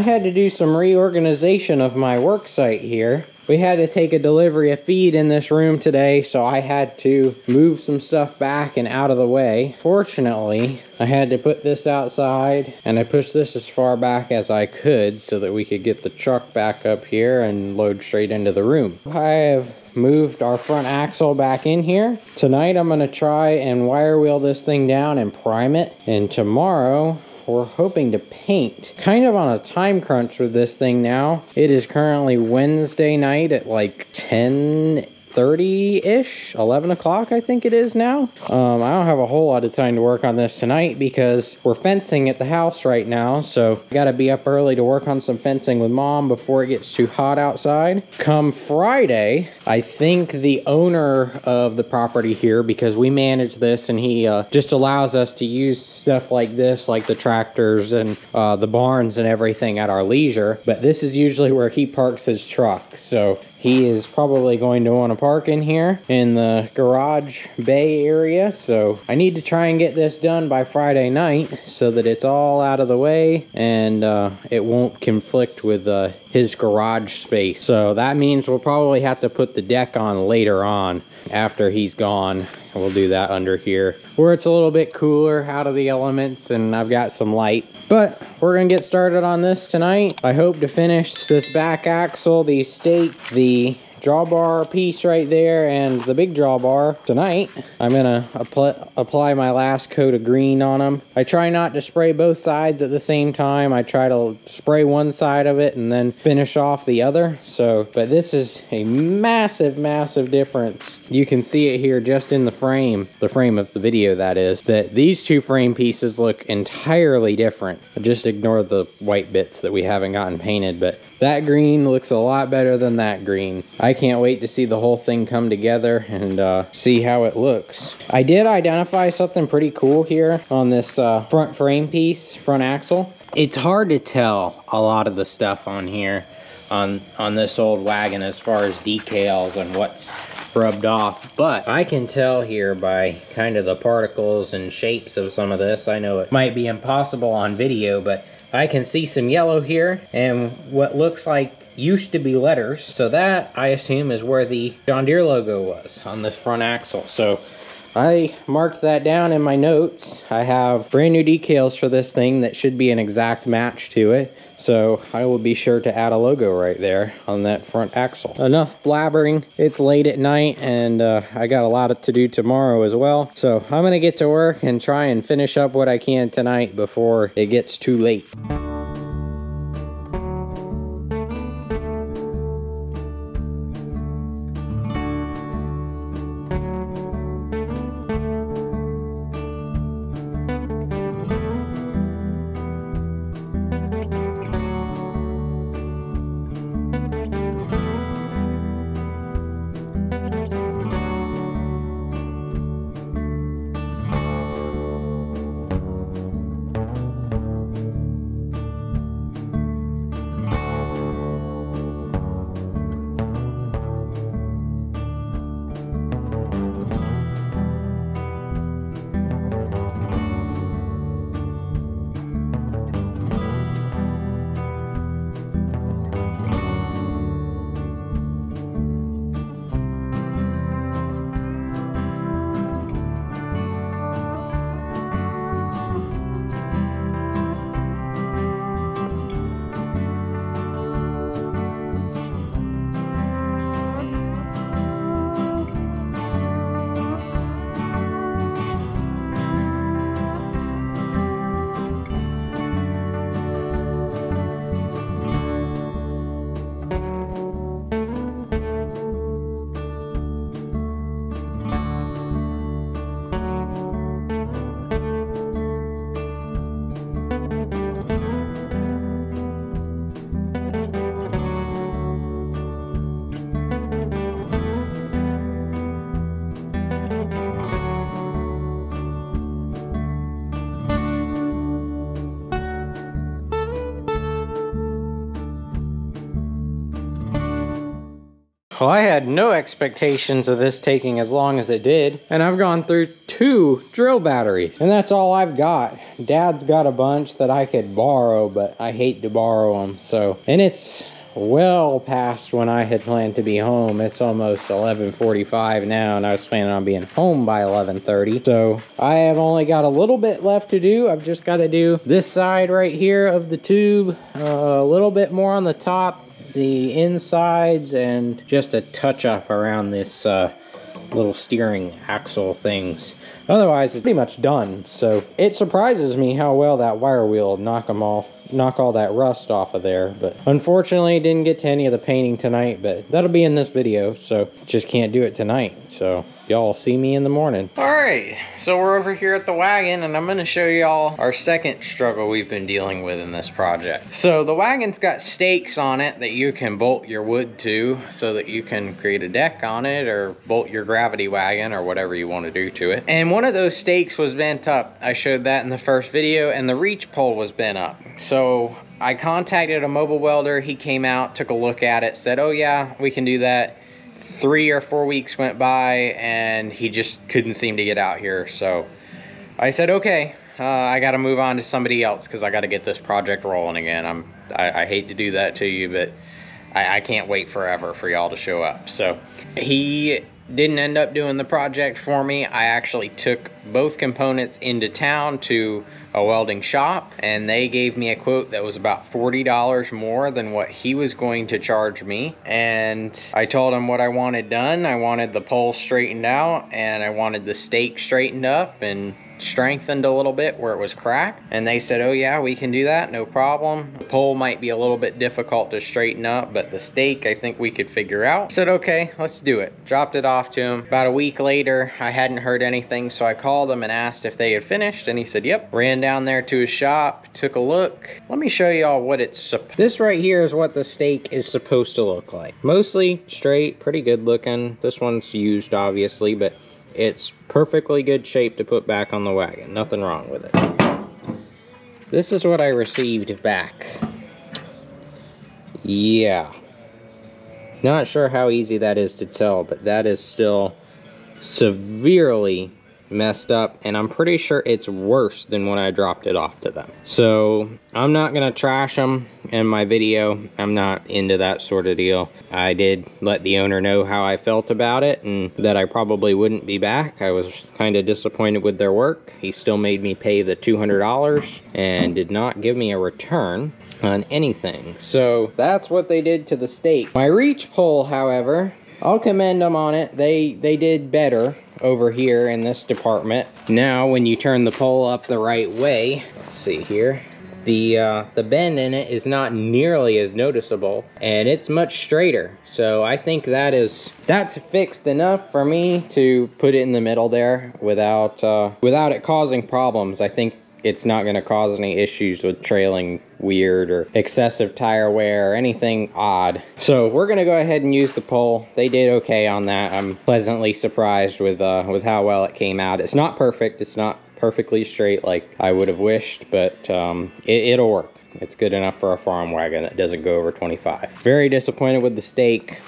I had to do some reorganization of my work site here. We had to take a delivery of feed in this room today, so I had to move some stuff back and out of the way. Fortunately, I had to put this outside and I pushed this as far back as I could so that we could get the truck back up here and load straight into the room. I have moved our front axle back in here. Tonight I'm going to try and wire wheel this thing down and prime it. And tomorrow we're hoping to paint. Kind of on a time crunch with this thing now. It is currently Wednesday night at like 10 30-ish 11 o'clock i think it is now. Um, i don't have a whole lot of time to work on this tonight because we're fencing at the house right now so I gotta be up early to work on some fencing with mom before it gets too hot outside. Come friday i think the owner of the property here because we manage this and he uh, just allows us to use stuff like this like the tractors and uh, the barns and everything at our leisure but this is usually where he parks his truck so he is probably going to want to park in here in the garage bay area. So I need to try and get this done by Friday night so that it's all out of the way and uh, it won't conflict with uh, his garage space. So that means we'll probably have to put the deck on later on after he's gone. We'll do that under here where it's a little bit cooler out of the elements and I've got some light. But we're gonna get started on this tonight. I hope to finish this back axle, the stake, the drawbar piece right there and the big drawbar tonight. I'm gonna apply, apply my last coat of green on them i try not to spray both sides at the same time. I try to spray one side of it and then finish off the other. So but this is a massive massive difference. You can see it here just in the frame the frame of the video that is that these two frame pieces look entirely different. I just ignore the white bits that we haven't gotten painted but that green looks a lot better than that green. I can't wait to see the whole thing come together and uh, see how it looks. I did identify something pretty cool here on this uh, front frame piece, front axle. It's hard to tell a lot of the stuff on here on, on this old wagon as far as decals and what's rubbed off but I can tell here by kind of the particles and shapes of some of this I know it might be impossible on video but I can see some yellow here and what looks like used to be letters. So that, I assume, is where the John Deere logo was on this front axle. So I marked that down in my notes. I have brand new decals for this thing that should be an exact match to it. So I will be sure to add a logo right there on that front axle. Enough blabbering. It's late at night and uh, I got a lot to do tomorrow as well. So I'm going to get to work and try and finish up what I can tonight before it gets too late. Well, I had no expectations of this taking as long as it did, and I've gone through two drill batteries, and that's all I've got. Dad's got a bunch that I could borrow, but I hate to borrow them, so, and it's well past when I had planned to be home. It's almost 11:45 now, and I was planning on being home by 11:30. So I have only got a little bit left to do. I've just got to do this side right here of the tube, uh, a little bit more on the top, the insides and just a touch up around this uh, little steering axle things. Otherwise, it's pretty much done. So it surprises me how well that wire wheel knock them all, knock all that rust off of there. But unfortunately, didn't get to any of the painting tonight. But that'll be in this video, so just can't do it tonight. So y'all see me in the morning. All right, so we're over here at the wagon and I'm gonna show y'all our second struggle we've been dealing with in this project. So the wagon's got stakes on it that you can bolt your wood to so that you can create a deck on it or bolt your gravity wagon or whatever you wanna do to it. And one of those stakes was bent up. I showed that in the first video and the reach pole was bent up. So I contacted a mobile welder. He came out, took a look at it, said, oh yeah, we can do that three or four weeks went by and he just couldn't seem to get out here. So I said, okay, uh, I got to move on to somebody else because I got to get this project rolling again. I'm, I, I, hate to do that to you, but I, I can't wait forever for y'all to show up. So he didn't end up doing the project for me. I actually took both components into town to a welding shop and they gave me a quote that was about $40 more than what he was going to charge me. And I told him what I wanted done. I wanted the pole straightened out and I wanted the stake straightened up and strengthened a little bit where it was cracked. And they said, oh yeah, we can do that, no problem. The pole might be a little bit difficult to straighten up, but the stake I think we could figure out. Said, okay, let's do it. Dropped it off to him. About a week later, I hadn't heard anything, so I called him and asked if they had finished, and he said, yep. Ran down there to his shop, took a look. Let me show y'all what it's This right here is what the stake is supposed to look like. Mostly straight, pretty good looking. This one's used, obviously, but it's perfectly good shape to put back on the wagon. Nothing wrong with it. This is what I received back. Yeah. Not sure how easy that is to tell, but that is still severely messed up and I'm pretty sure it's worse than when I dropped it off to them. So I'm not gonna trash them in my video. I'm not into that sort of deal. I did let the owner know how I felt about it and that I probably wouldn't be back. I was kind of disappointed with their work. He still made me pay the $200 and did not give me a return on anything. So that's what they did to the stake. My reach pole, however, I'll commend them on it. They they did better over here in this department. Now, when you turn the pole up the right way, let's see here, the uh, the bend in it is not nearly as noticeable and it's much straighter so I think that is that's fixed enough for me to put it in the middle there without uh, without it causing problems I think it's not going to cause any issues with trailing weird or excessive tire wear or anything odd. So we're going to go ahead and use the pole. They did okay on that. I'm pleasantly surprised with uh, with how well it came out. It's not perfect. It's not perfectly straight like I would have wished, but um, it, it'll work. It's good enough for a farm wagon that doesn't go over 25. Very disappointed with the stake.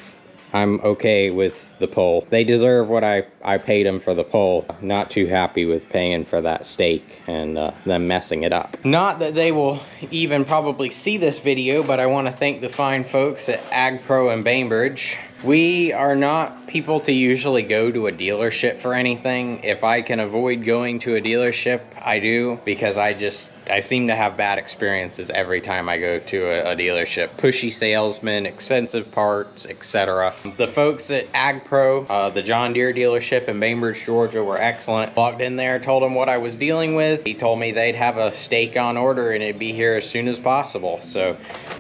I'm okay with the pole. They deserve what I, I paid them for the pole. Not too happy with paying for that stake and uh, them messing it up. Not that they will even probably see this video, but I want to thank the fine folks at AgPro and Bainbridge. We are not people to usually go to a dealership for anything. If I can avoid going to a dealership, I do because I just I seem to have bad experiences every time I go to a, a dealership. Pushy salesmen, expensive parts, etc. The folks at AgPro, uh, the John Deere dealership in Bainbridge, Georgia were excellent. Walked in there, told him what I was dealing with. He told me they'd have a stake on order and it'd be here as soon as possible. So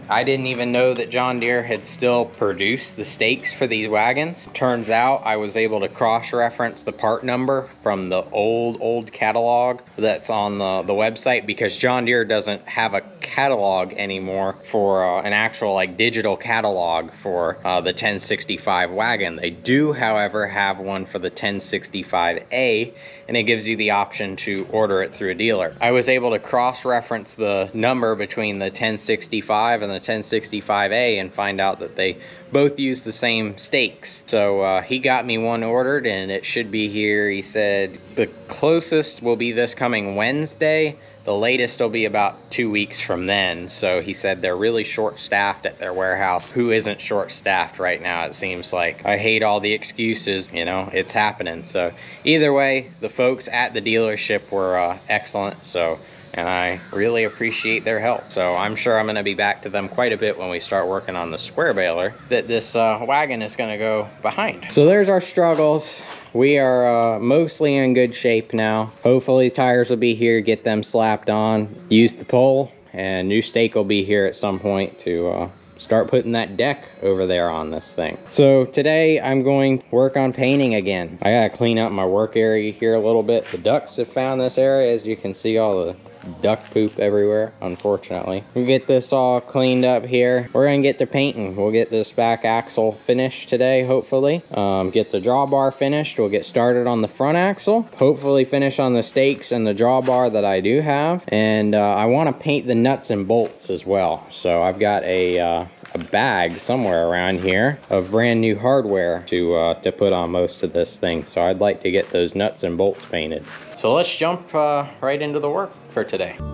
I didn't even know that John Deere had still produced the stakes for these wagons. Turns out I was able to cross-reference the part number from the old, old catalog that's on the, the website because John Deere doesn't have a catalog anymore for uh, an actual like digital catalog for uh, the 1065 wagon. They do, however, have one for the 1065A and it gives you the option to order it through a dealer. I was able to cross-reference the number between the 1065 and the 1065A and find out that they both use the same stakes. So uh, he got me one ordered and it should be here. He said the closest will be this coming Wednesday. The latest will be about two weeks from then. So he said they're really short staffed at their warehouse. Who isn't short staffed right now? It seems like I hate all the excuses, you know, it's happening. So either way, the folks at the dealership were uh, excellent. So and I really appreciate their help. So I'm sure I'm going to be back to them quite a bit when we start working on the square baler that this uh, wagon is going to go behind. So there's our struggles. We are uh, mostly in good shape now. Hopefully tires will be here, get them slapped on, use the pole, and new stake will be here at some point to uh, start putting that deck over there on this thing. So today I'm going to work on painting again. I gotta clean up my work area here a little bit. The ducks have found this area. As you can see all the duck poop everywhere, unfortunately. We get this all cleaned up here. We're gonna get to painting. We'll get this back axle finished today, hopefully. Um, get the drawbar finished. We'll get started on the front axle. Hopefully finish on the stakes and the drawbar that I do have. And uh, I wanna paint the nuts and bolts as well. So I've got a, uh, a bag somewhere around here of brand new hardware to, uh, to put on most of this thing. So I'd like to get those nuts and bolts painted. So let's jump uh, right into the work for today.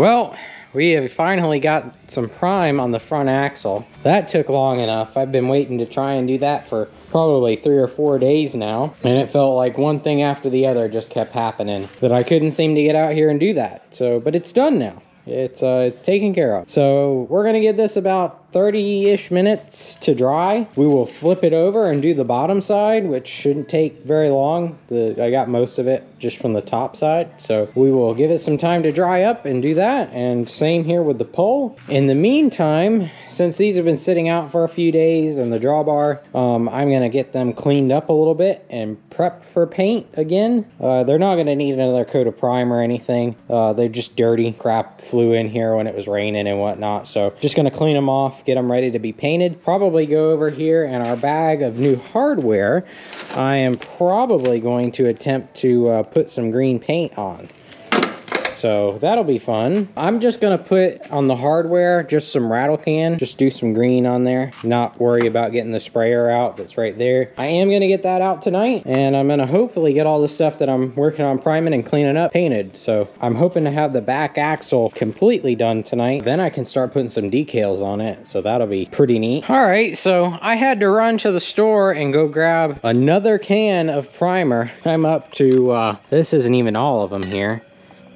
Well, we have finally got some prime on the front axle. That took long enough. I've been waiting to try and do that for probably three or four days now. And it felt like one thing after the other just kept happening that I couldn't seem to get out here and do that. So, but it's done now. It's, uh, it's taken care of. So we're gonna get this about 30-ish minutes to dry. We will flip it over and do the bottom side, which shouldn't take very long. The, I got most of it just from the top side. So we will give it some time to dry up and do that. And same here with the pole. In the meantime, since these have been sitting out for a few days and the drawbar, um, I'm gonna get them cleaned up a little bit and prep for paint again. Uh, they're not gonna need another coat of prime or anything. Uh, they're just dirty crap flew in here when it was raining and whatnot. So just gonna clean them off, get them ready to be painted. Probably go over here and our bag of new hardware. I am probably going to attempt to uh, put some green paint on. So that'll be fun. I'm just gonna put on the hardware just some rattle can, just do some green on there, not worry about getting the sprayer out that's right there. I am gonna get that out tonight and I'm gonna hopefully get all the stuff that I'm working on priming and cleaning up painted. So I'm hoping to have the back axle completely done tonight. Then I can start putting some decals on it. So that'll be pretty neat. All right, so I had to run to the store and go grab another can of primer. I'm up to, uh, this isn't even all of them here.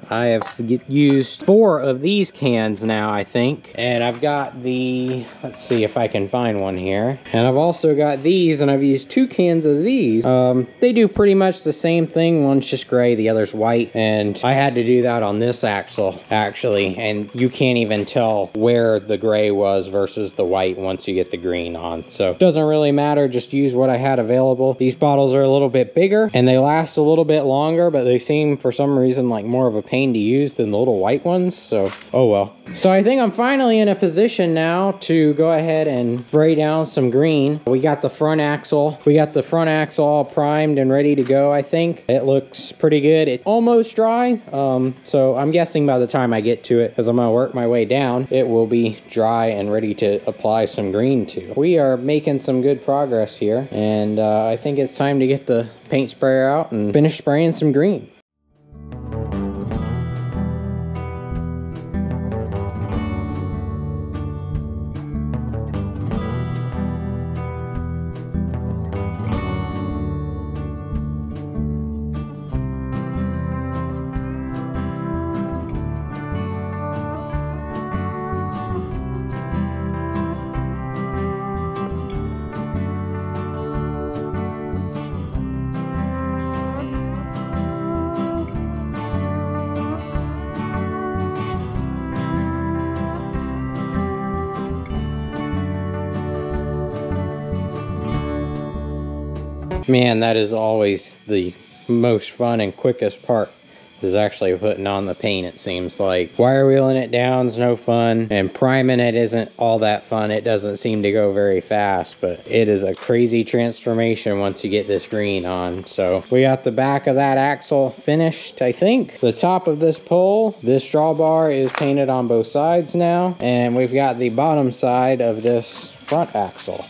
I have used four of these cans now, I think. And I've got the, let's see if I can find one here. And I've also got these, and I've used two cans of these. Um, they do pretty much the same thing. One's just gray, the other's white. And I had to do that on this axle, actually. And you can't even tell where the gray was versus the white once you get the green on. So it doesn't really matter, just use what I had available. These bottles are a little bit bigger, and they last a little bit longer, but they seem, for some reason, like more of a pain to use than the little white ones. So, oh well. So I think I'm finally in a position now to go ahead and spray down some green. We got the front axle. We got the front axle all primed and ready to go, I think. It looks pretty good. It's almost dry. Um, so I'm guessing by the time I get to it, as I'm gonna work my way down, it will be dry and ready to apply some green to. We are making some good progress here. And uh, I think it's time to get the paint sprayer out and finish spraying some green. Man, that is always the most fun and quickest part is actually putting on the paint it seems like. Wire wheeling it down is no fun and priming it isn't all that fun. It doesn't seem to go very fast but it is a crazy transformation once you get this green on. So we got the back of that axle finished i think. The top of this pole this drawbar is painted on both sides now and we've got the bottom side of this front axle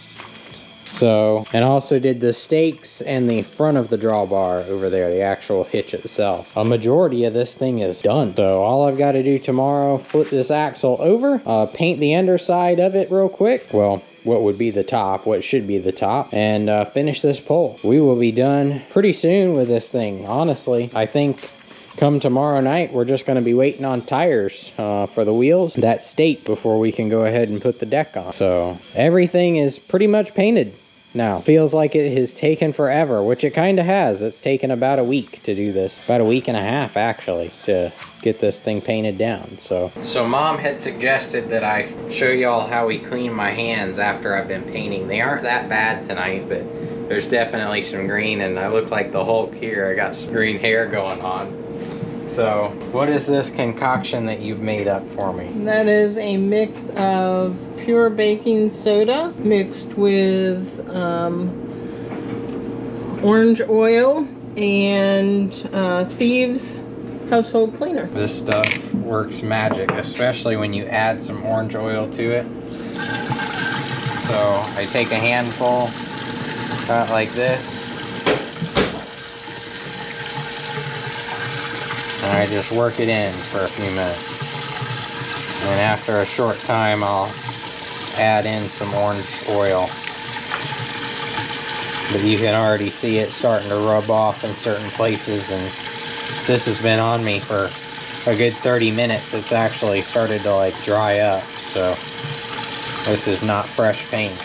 so, and also did the stakes and the front of the drawbar over there, the actual hitch itself. A majority of this thing is done. So all I've got to do tomorrow, flip this axle over, uh, paint the underside of it real quick. Well, what would be the top, what should be the top, and uh, finish this pole. We will be done pretty soon with this thing, honestly. I think come tomorrow night, we're just going to be waiting on tires uh, for the wheels that state before we can go ahead and put the deck on. So everything is pretty much painted now. Feels like it has taken forever, which it kind of has. It's taken about a week to do this. About a week and a half, actually, to get this thing painted down, so. So mom had suggested that I show y'all how we clean my hands after I've been painting. They aren't that bad tonight, but there's definitely some green and I look like the Hulk here. I got some green hair going on. So, what is this concoction that you've made up for me? That is a mix of pure baking soda mixed with um, orange oil and uh, Thieves household cleaner. This stuff works magic, especially when you add some orange oil to it. So I take a handful, about like this, and I just work it in for a few minutes. And after a short time, I'll add in some orange oil. But you can already see it starting to rub off in certain places and this has been on me for a good 30 minutes. It's actually started to like dry up. So this is not fresh paint.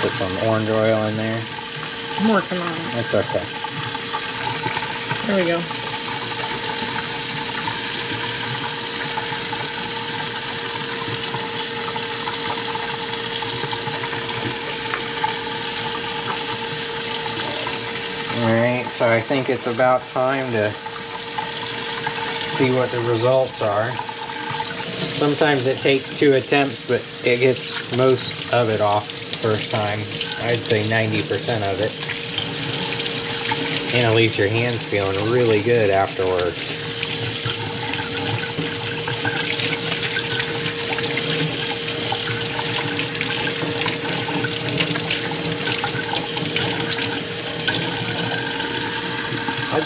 Put some orange oil in there. I'm working on it. That's okay. There we go. So I think it's about time to see what the results are. Sometimes it takes two attempts, but it gets most of it off the first time. I'd say 90% of it. And it leaves your hands feeling really good afterwards.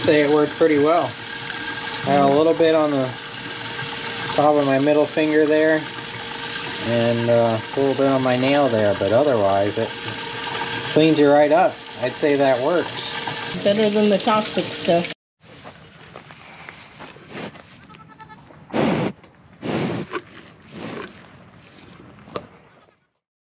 Say it worked pretty well. I had a little bit on the top of my middle finger there and uh, a little bit on my nail there, but otherwise it cleans you right up. I'd say that works. Better than the toxic stuff.